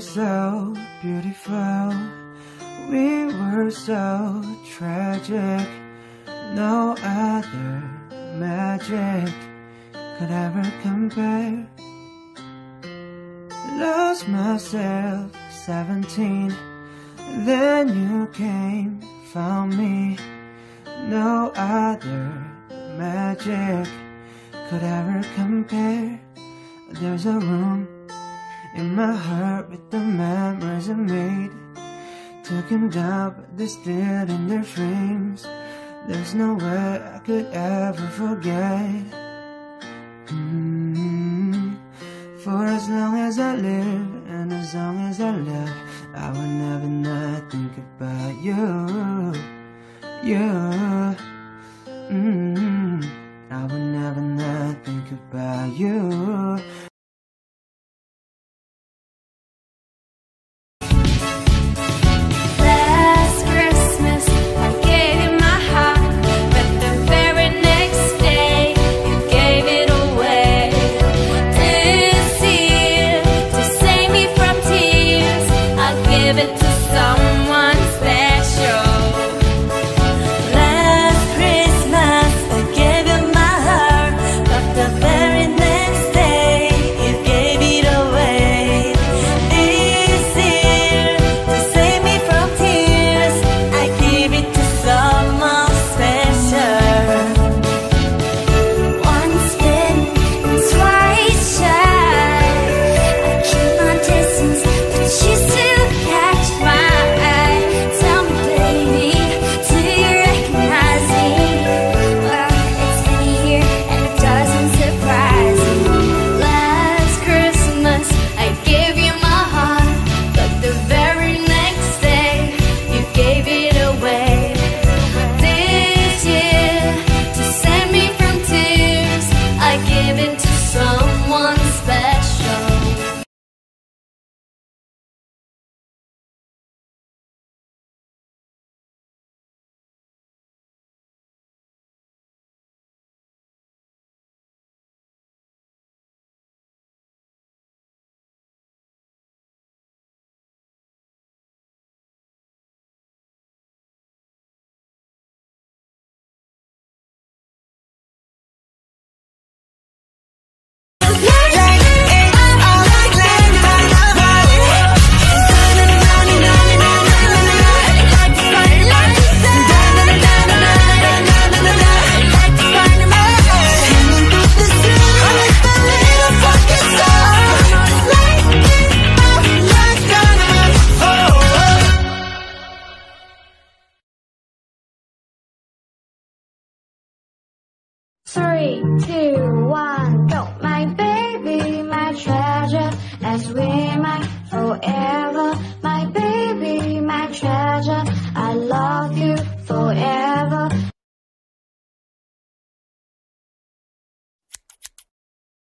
were so beautiful. We were so tragic. No other magic could ever compare. Lost myself, 17. Then you came, found me. No other magic could ever compare. There's a room in my heart with the memories I made. Took him down, but they're still in their frames. There's no way I could ever forget. Mm, For as long as I live and as long as I love, I will never not think about you. You. Mm, I will never not think about you. Three, two, one,